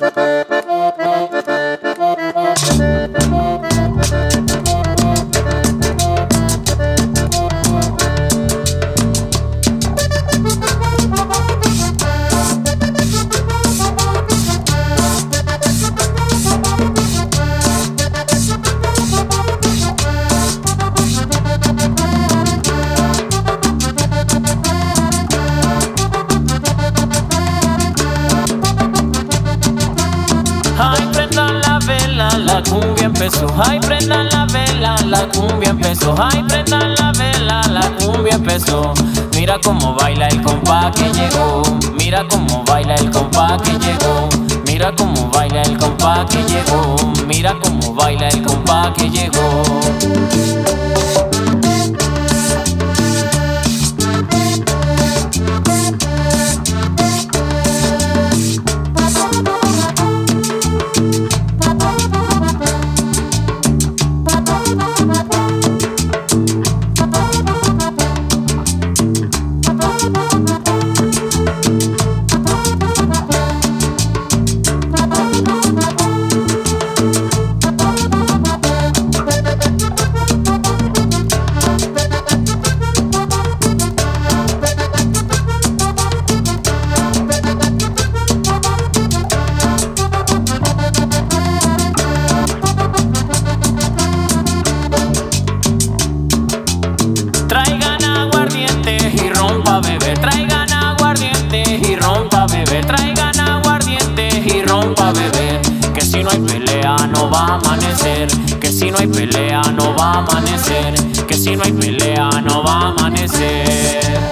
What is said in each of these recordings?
Ay, la cumbia empezó. Ay, prendan la vela, la cumbia empezó. Ay, prendan la vela, la cumbia empezó. Mira cómo baila el compa que llegó. Mira cómo baila el compa que llegó. Mira cómo baila el compa que llegó. Mira cómo baila el compa que llegó. Que si no hay pelea no va a amanecer. Que si no hay pelea no va a amanecer. Que si no hay pelea no va a amanecer.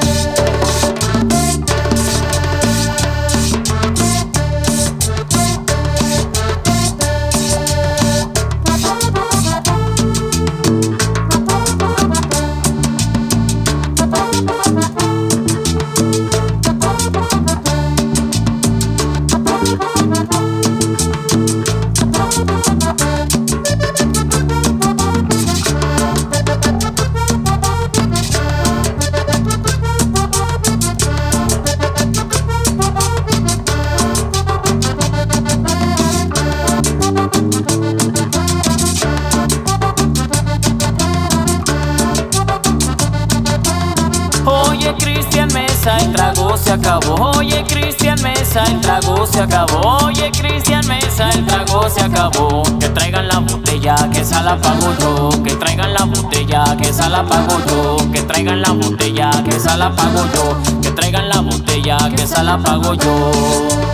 El trago se acabó. Oye Cristian Mesa, el trago se acabó. Oye Cristian Mesa, el trago se acabó. Que traigan la botella, que esa la pago yo. Que traigan la botella, que esa la pago yo. Que traigan la botella, que esa la pago yo. Que traigan la botella, que esa la pago yo.